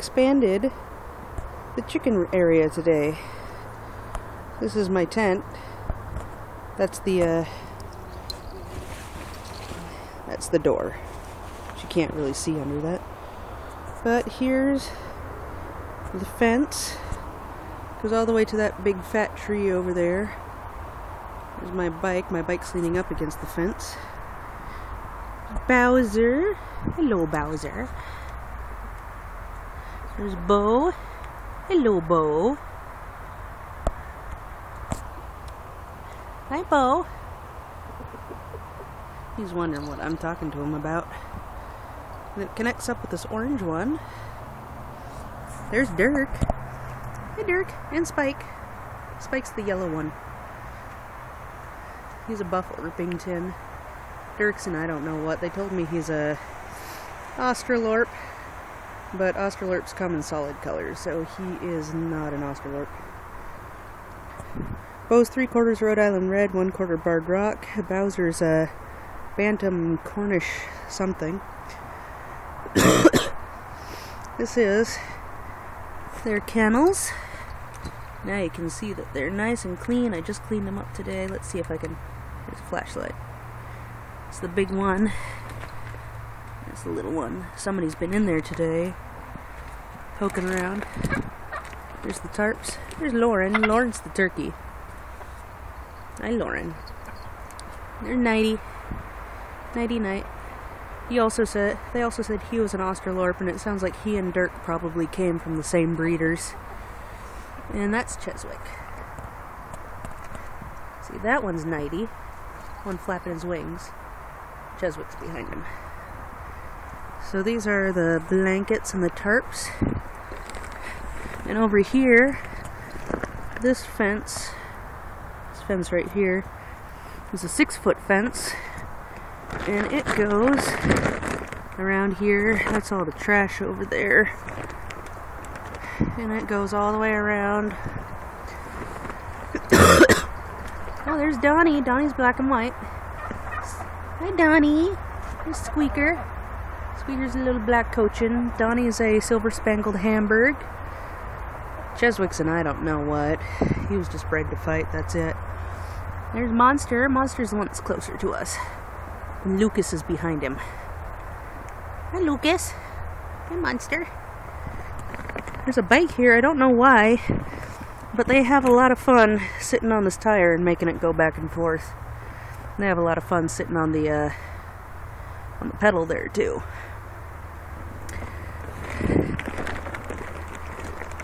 expanded the chicken area today. This is my tent. That's the uh, that's the door. You can't really see under that. But here's the fence. Goes all the way to that big fat tree over there. There's my bike. My bike's leaning up against the fence. Bowser. Hello, Bowser. There's Bo. Hello, Bo. Hi, Bo. He's wondering what I'm talking to him about. And it connects up with this orange one. There's Dirk. Hey, Dirk. And Spike. Spike's the yellow one. He's a buff Orpington. Dirk's and I don't know what. They told me he's a Australorp, but Australorps come in solid colors, so he is not an Australorp. Bo's three quarters Rhode Island Red, one quarter Barred Rock. Bowser's a Bantam Cornish something. this is their kennels. Now you can see that they're nice and clean. I just cleaned them up today. Let's see if I can. There's a flashlight. It's the big one. It's the little one. Somebody's been in there today, poking around. There's the tarps. There's Lauren. Lauren's the turkey. Hi, Lauren. They're nighty. Nighty night. He also said they also said he was an Australorp, and it sounds like he and Dirk probably came from the same breeders. And that's Cheswick. See, that one's nighty. One flapping his wings. Cheswick's behind him. So these are the blankets and the tarps. And over here, this fence, this fence right here, is a six foot fence. And it goes around here. That's all the trash over there. And it goes all the way around. oh, there's Donnie. Donnie's black and white. Hi, Donnie. There's Squeaker. Squeaker's a little black cochin. Donnie's a silver spangled Hamburg. Cheswick's and I don't know what. He was just bred to fight, that's it. There's Monster. Monster's the one that's closer to us. And Lucas is behind him. Hi, Lucas. Hi, Monster. There's a bike here. I don't know why, but they have a lot of fun sitting on this tire and making it go back and forth. They have a lot of fun sitting on the uh, on the pedal there too.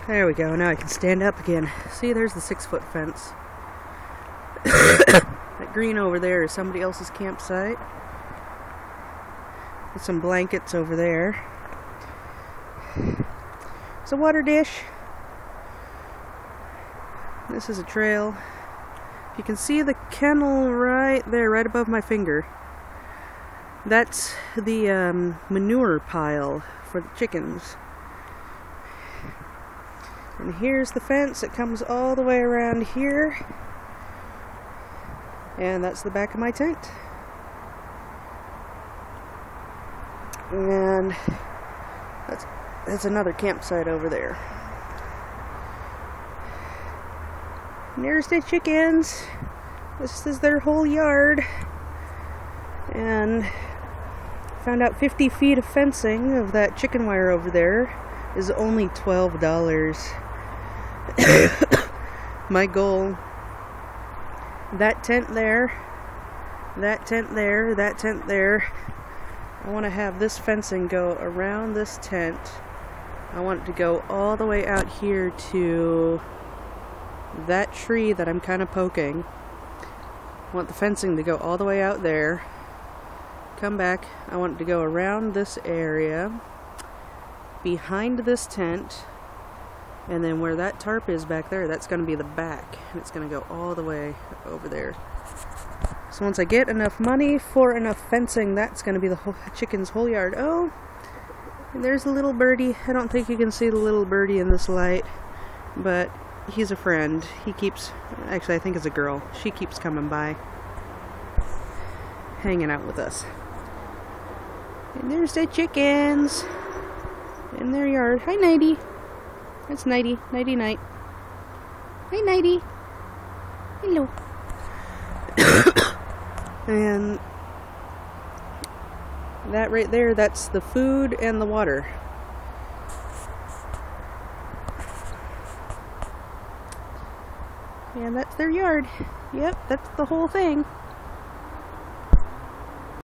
There we go. Now I can stand up again. See, there's the six foot fence. that green over there is somebody else's campsite. With some blankets over there. It's a water dish. This is a trail. You can see the kennel right there, right above my finger. That's the um, manure pile for the chickens. And here's the fence. It comes all the way around here. And that's the back of my tent. And that's that's another campsite over there. There's the chickens. This is their whole yard. And found out 50 feet of fencing of that chicken wire over there is only $12. My goal that tent there, that tent there, that tent there. I want to have this fencing go around this tent. I want it to go all the way out here to that tree that I'm kind of poking. I want the fencing to go all the way out there. Come back. I want it to go around this area, behind this tent, and then where that tarp is back there, that's going to be the back. And it's going to go all the way over there. So once I get enough money for enough fencing, that's going to be the whole chicken's whole yard. Oh, And there's a little birdie. I don't think you can see the little birdie in this light, but he's a friend. He keeps, actually I think it's a girl. She keeps coming by, hanging out with us. And there's the chickens. in their yard. Hi, Nighty. It's Nighty. Nighty night. Hi, Nighty. Hello. and that right there, that's the food and the water. And that's their yard. Yep, that's the whole thing.